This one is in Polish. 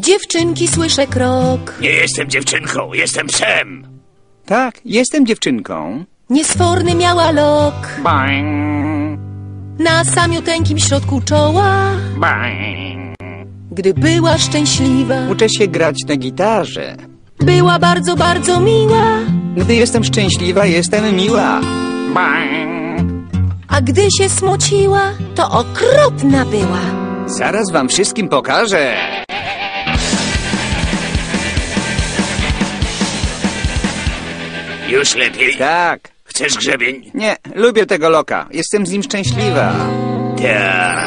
Dziewczynki, słyszę krok. Nie jestem dziewczynką, jestem psem. Tak, jestem dziewczynką. Niesforny miała lok. Bang, Na samiuteńkim środku czoła. bang. Gdy była szczęśliwa, Uczę się grać na gitarze. była bardzo, bardzo miła. Gdy jestem szczęśliwa, jestem miła. Bang. A gdy się smuciła, to okropna była. Zaraz wam wszystkim pokażę. Już lepiej. Tak. Chcesz grzebień? Nie, lubię tego loka. Jestem z nim szczęśliwa. Tak.